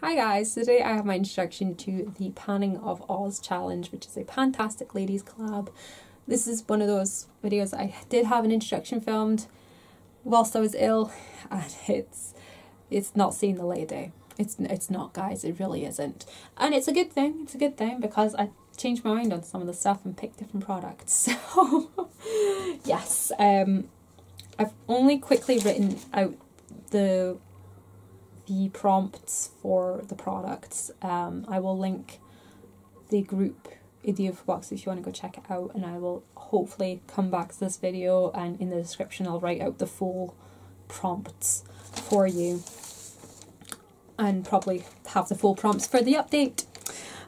Hi guys, today I have my introduction to the Panning of Oz challenge, which is a Pantastic Ladies collab. This is one of those videos I did have an introduction filmed whilst I was ill, and it's it's not seeing the light of day. It's it's not, guys. It really isn't, and it's a good thing. It's a good thing because I changed my mind on some of the stuff and picked different products. So yes, um, I've only quickly written out the the prompts for the products. Um, I will link the group the info box if you want to go check it out, and I will hopefully come back to this video and in the description I'll write out the full prompts for you and probably have the full prompts for the update.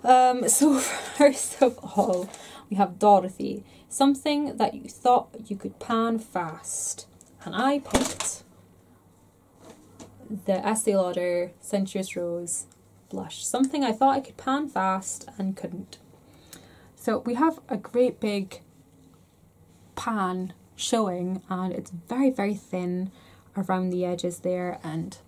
Um, so first of all, we have Dorothy, something that you thought you could pan fast, and I picked the Estee Lauder Sensuous Rose blush. Something I thought I could pan fast and couldn't. So we have a great big pan showing and it's very very thin around the edges there and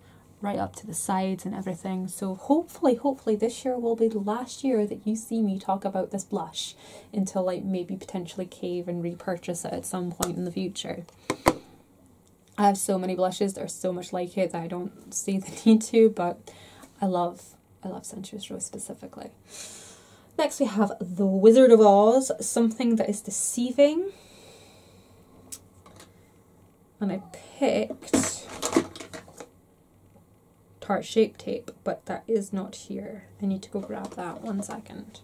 right up to the sides and everything. So hopefully, hopefully this year will be the last year that you see me talk about this blush until like maybe potentially cave and repurchase it at some point in the future. I have so many blushes, there's so much like it that I don't see the need to, but I love I love Sensuous Rose specifically. Next we have The Wizard of Oz, something that is deceiving. And I picked Tarte Shape Tape, but that is not here. I need to go grab that one second.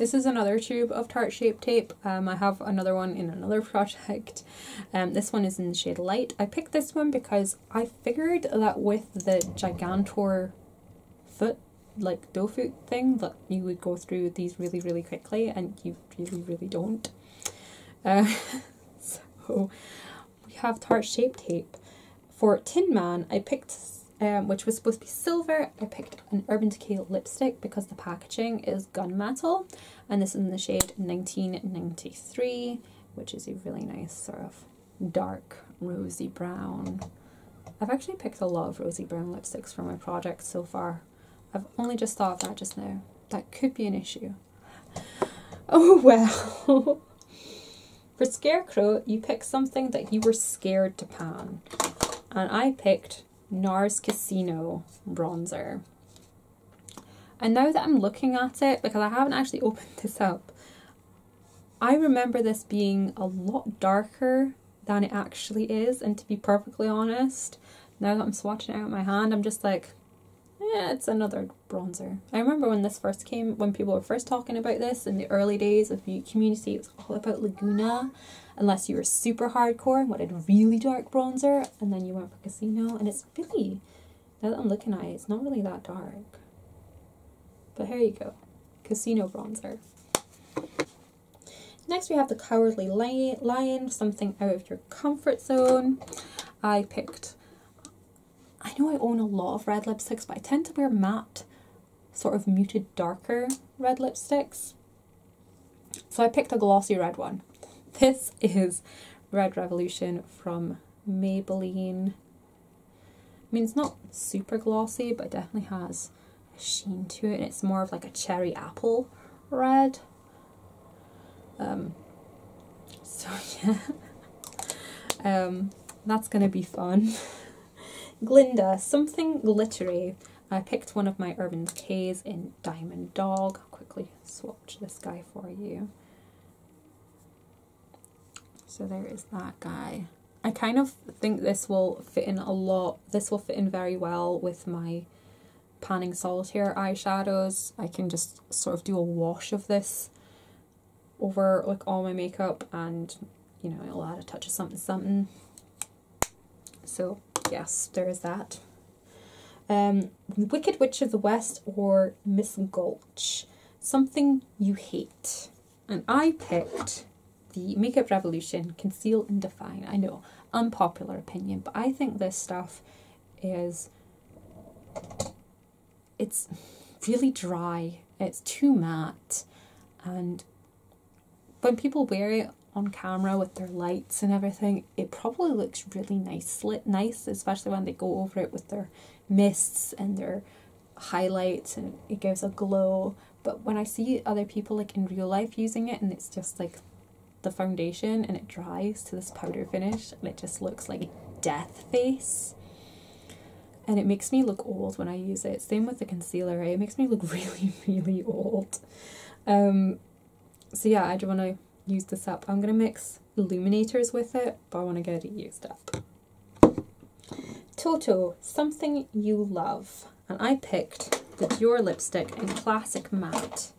This is another tube of Tarte Shape Tape. Um, I have another one in another project. Um, this one is in the shade Light. I picked this one because I figured that with the Gigantor foot, like doe foot thing, that you would go through these really, really quickly, and you really, really don't. Uh, so we have Tarte Shape Tape. For Tin Man, I picked um, which was supposed to be silver. I picked an Urban Decay lipstick because the packaging is gunmetal, and this is in the shade 1993, which is a really nice sort of dark rosy brown. I've actually picked a lot of rosy brown lipsticks for my project so far. I've only just thought of that just now. That could be an issue. Oh well. For Scarecrow, you picked something that you were scared to pan. And I picked NARS Casino bronzer. And now that I'm looking at it, because I haven't actually opened this up, I remember this being a lot darker than it actually is. And to be perfectly honest, now that I'm swatching it out my hand, I'm just like, yeah, it's another bronzer. I remember when this first came, when people were first talking about this in the early days of the community, it was all about Laguna unless you were super hardcore and wanted really dark bronzer, and then you went for Casino, and it's really, now that I'm looking at it, it's not really that dark. But here you go, Casino bronzer. Next we have the Cowardly Lion, something out of your comfort zone. I picked, I know I own a lot of red lipsticks, but I tend to wear matte, sort of muted darker red lipsticks. So I picked a glossy red one. This is Red Revolution from Maybelline. I mean, it's not super glossy, but it definitely has a sheen to it. And it's more of like a cherry apple red. Um, so yeah, um, that's going to be fun. Glinda, something glittery. I picked one of my Urban Decays in Diamond Dog. I'll quickly swatch this guy for you. So there is that guy. I kind of think this will fit in a lot. This will fit in very well with my panning solitaire eyeshadows. I can just sort of do a wash of this over like all my makeup and you know it'll add a touch of something something. So yes, there is that. Um, Wicked Witch of the West or Miss Gulch. Something you hate. And I picked the Makeup Revolution Conceal and Define. I know, unpopular opinion, but I think this stuff is it's really dry. It's too matte and when people wear it on camera with their lights and everything, it probably looks really nice, lit nice, especially when they go over it with their mists and their highlights and it gives a glow. But when I see other people like in real life using it and it's just like the foundation and it dries to this powder finish and it just looks like death face. And it makes me look old when I use it. Same with the concealer, right? It makes me look really, really old. Um, so yeah, I do want to use this up. I'm going to mix illuminators with it, but I want to get it used up. Toto, something you love. And I picked the Dior lipstick in Classic Matte.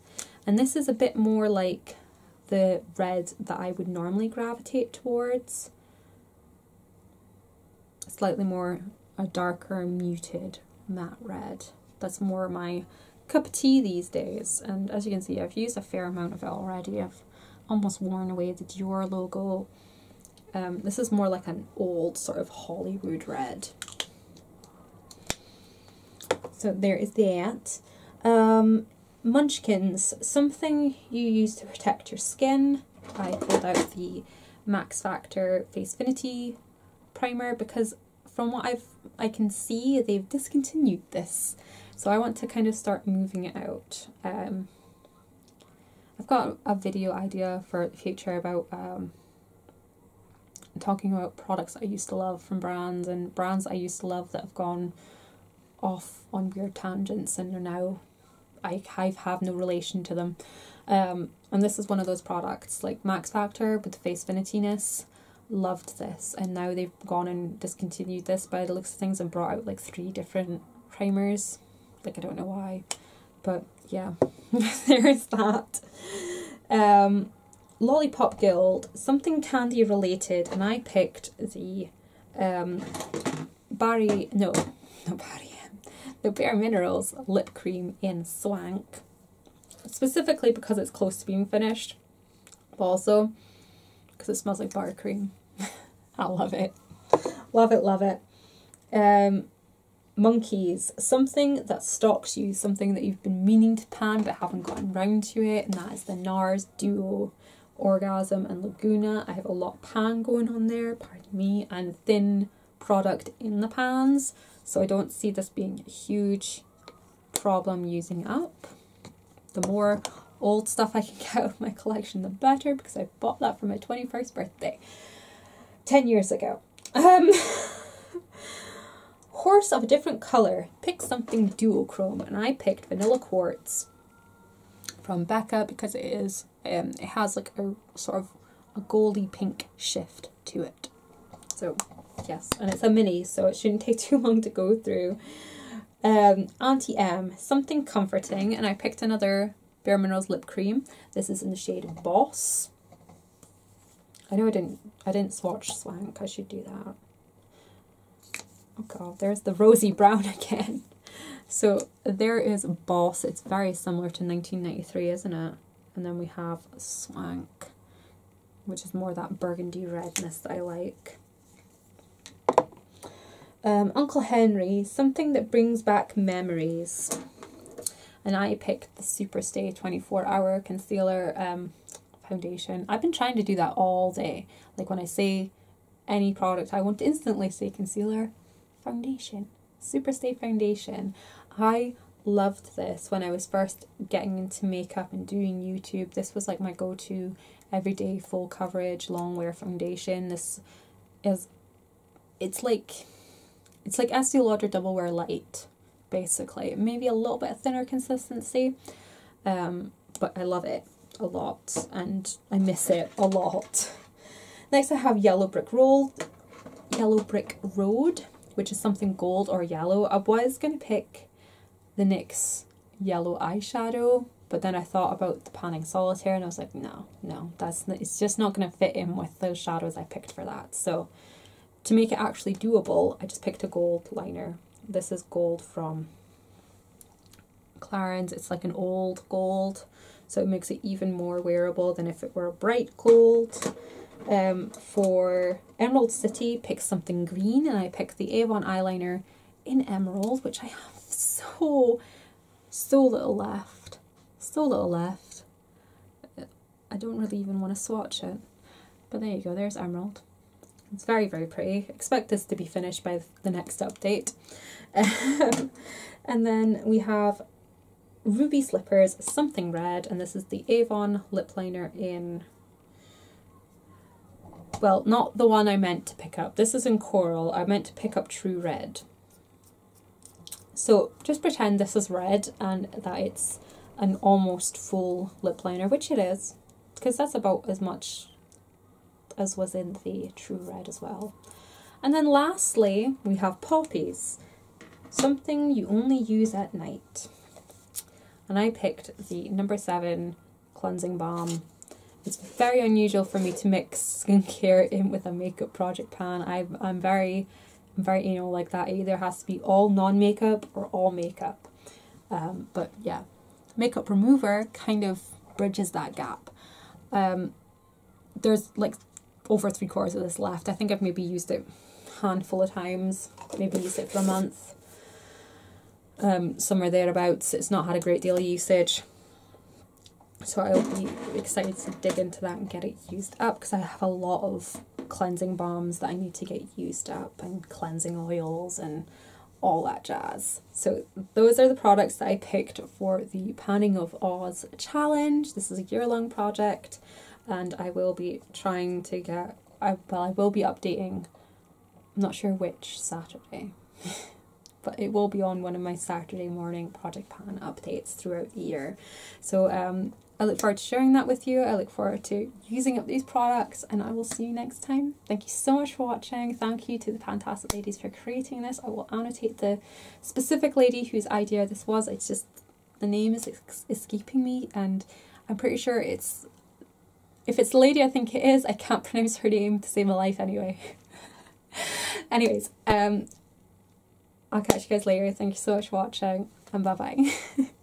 And this is a bit more like the red that I would normally gravitate towards. Slightly more a darker muted matte red. That's more my cup of tea these days. And as you can see, I've used a fair amount of it already. I've almost worn away the Dior logo. Um, this is more like an old sort of Hollywood red. So there is that. Um, Munchkins, something you use to protect your skin. I pulled out the Max Factor Facefinity primer because from what I've I can see they've discontinued this. So I want to kind of start moving it out. Um, I've got a video idea for the future about um, talking about products I used to love from brands and brands I used to love that have gone off on weird tangents and are now I have no relation to them. Um, and this is one of those products like Max Factor with the face finitiness. Loved this, and now they've gone and discontinued this by the looks of things and brought out like three different primers. Like I don't know why, but yeah, there is that. Um, Lollipop Guild, something candy related, and I picked the um, Barry. No, not Barry the Bare Minerals lip cream in Swank. Specifically because it's close to being finished, but also because it smells like bar cream. I love it. Love it, love it. Um, monkeys, something that stalks you, something that you've been meaning to pan but haven't gotten round to it, and that is the NARS Duo Orgasm and Laguna. I have a lot pan going on there, pardon me, and thin product in the pans. So I don't see this being a huge problem using up. The more old stuff I can get out of my collection, the better, because I bought that for my 21st birthday 10 years ago. Um, horse of a different colour. Pick something duochrome, and I picked Vanilla Quartz from Becca because it is um, it has like a sort of a goldy pink shift to it. So yes, and it's a mini, so it shouldn't take too long to go through. Um, Auntie M, something comforting, and I picked another Bare Minerals lip cream. This is in the shade Boss. I know I didn't I didn't swatch Swank. I should do that. Oh god, there's the rosy brown again. So there is Boss. It's very similar to 1993, isn't it? And then we have Swank, which is more that burgundy redness that I like. Um, Uncle Henry, something that brings back memories. And I picked the Superstay 24 Hour Concealer um, Foundation. I've been trying to do that all day. Like when I say any product, I want to instantly say concealer foundation. Superstay Foundation. I loved this when I was first getting into makeup and doing YouTube. This was like my go to everyday full coverage long wear foundation. This is, it's like it's like Estee Lauder Double Wear Light, basically. Maybe a little bit thinner consistency, um, but I love it a lot and I miss it a lot. Next I have Yellow Brick Road, Yellow Brick Road, which is something gold or yellow. I was going to pick the NYX yellow eyeshadow, but then I thought about the Panning Solitaire and I was like, no, no, that's it's just not going to fit in with those shadows I picked for that. So to make it actually doable, I just picked a gold liner. This is gold from Clarins. It's like an old gold, so it makes it even more wearable than if it were a bright gold. Um, for Emerald City, pick something green, and I picked the Avon eyeliner in Emerald, which I have so, so little left. So little left. I don't really even want to swatch it. But there you go, there's Emerald. It's very, very pretty. Expect this to be finished by the next update. Um, And then we have Ruby Slippers, Something Red, and this is the Avon lip liner in well, not the one I meant to pick up. This is in coral. I meant to pick up True Red. So just pretend this is red and that it's an almost full lip liner, which it is, because that's about as much as was in the True Red as well. And then lastly, we have Poppies, something you only use at night. And I picked the number seven cleansing balm it's very unusual for me to mix skincare in with a makeup project pan. I I'm very I'm very you know like that. It either has to be all non makeup or all makeup. Um, but yeah, makeup remover kind of bridges that gap. Um, there's like over three quarters of this left. I think I've maybe used it handful of times. Maybe used it for a month. Um, somewhere thereabouts. It's not had a great deal of usage so I'll be excited to dig into that and get it used up because I have a lot of cleansing balms that I need to get used up and cleansing oils and all that jazz. So those are the products that I picked for the Panning of Oz challenge. This is a year-long project and I will be trying to get, I, well I will be updating, I'm not sure which Saturday, but it will be on one of my Saturday morning Project Pan updates throughout the year. So um, I look forward to sharing that with you. I look forward to using up these products and I will see you next time. Thank you so much for watching. Thank you to the Pantastic ladies for creating this. I will annotate the specific lady whose idea this was. It's just the name is escaping me and I'm pretty sure it's if it's the lady I think it is, I can't pronounce her name to save my life anyway. Anyways, um I'll catch you guys later. Thank you so much for watching and bye bye.